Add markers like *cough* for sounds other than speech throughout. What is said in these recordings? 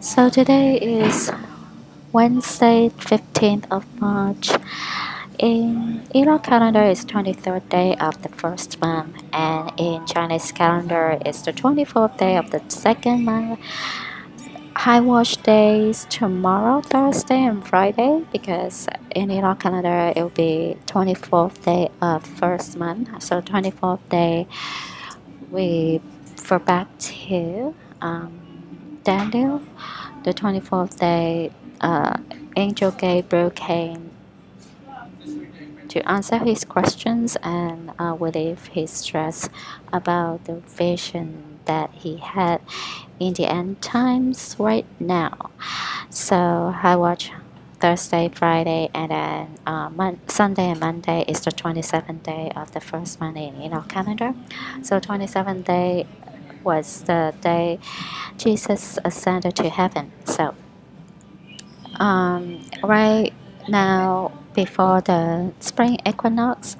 So today is Wednesday, 15th of March. In Iraq calendar is 23rd day of the first month and in Chinese calendar is the 24th day of the second month. High wash days tomorrow, Thursday and Friday because in Iraq calendar it will be 24th day of first month. So 24th day we for back to um, Daniel, the 24th day, uh, Angel Gabriel came to answer his questions and uh, relieve his stress about the vision that he had in the end times right now. So I watch Thursday, Friday, and then uh, Mon- Sunday and Monday is the 27th day of the first Monday in our calendar. So 27th day was the day Jesus ascended to heaven. So, um, right now, before the spring equinox,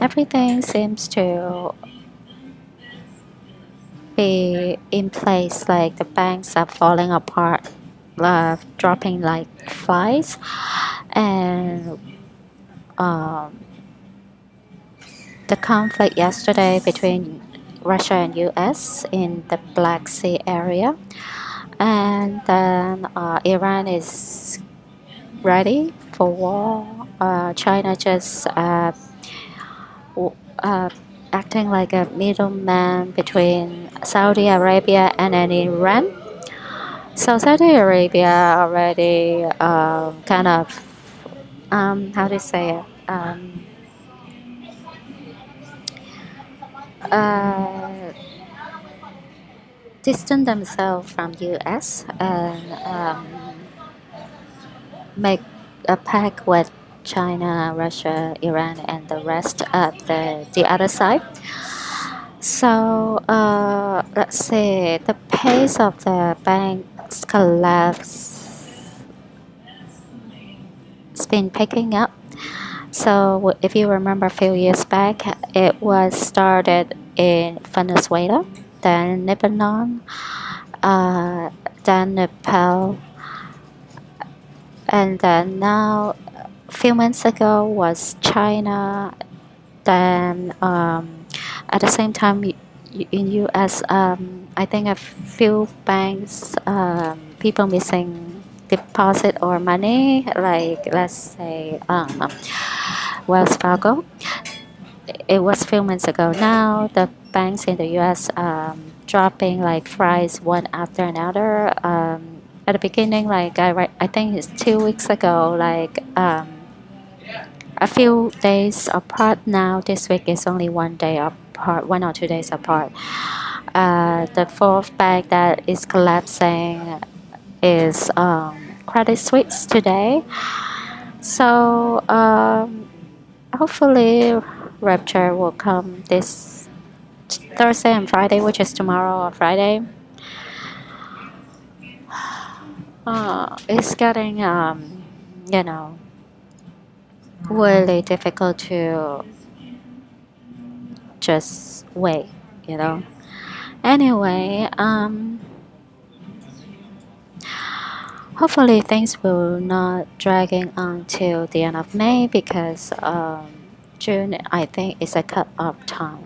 everything seems to be in place, like the banks are falling apart, uh, dropping like flies, and um, the conflict yesterday between Russia and US in the Black Sea area. And then uh, Iran is ready for war. Uh, China just uh, uh, acting like a middleman between Saudi Arabia and Iran. So Saudi Arabia already um, kind of um, how do you say it? Um, uh, distance themselves from US and um, make a pact with China, Russia, Iran, and the rest of the, the other side. So uh, let's say the pace of the bank's collapse has been picking up so if you remember a few years back, it was started in Venezuela, then Lebanon, uh, then Nepal, and then now a few months ago was China. Then um, at the same time in U.S., um, I think a few banks, um, people missing deposit or money, like let's say um, Wells Fargo. It was a few months ago. Now the banks in the U.S. Um, dropping like fries one after another. Um, at the beginning, like I, I think it's two weeks ago, like um, a few days apart. Now this week is only one day apart, one or two days apart. Uh, the fourth bank that is collapsing is um, Credit Suisse today. So um, hopefully Rapture will come this Thursday and Friday, which is tomorrow or Friday. Uh, it's getting um, you know really difficult to just wait, you know. Anyway, um, hopefully things will not dragging on till the end of May because um, June I think is a cut off time.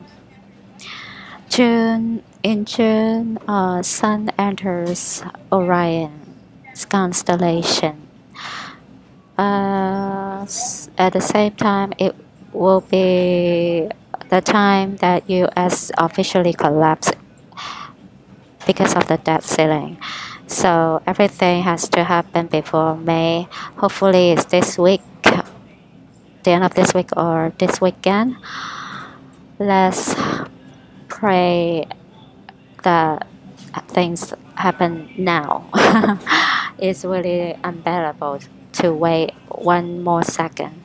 June in June, uh, Sun enters Orion's constellation. Uh, at the same time, it will be the time that U.S. officially collapsed because of the debt ceiling. So everything has to happen before May. Hopefully, it's this week, the end of this week or this weekend. Let's pray that things happen now. *laughs* it's really unbearable to wait one more second.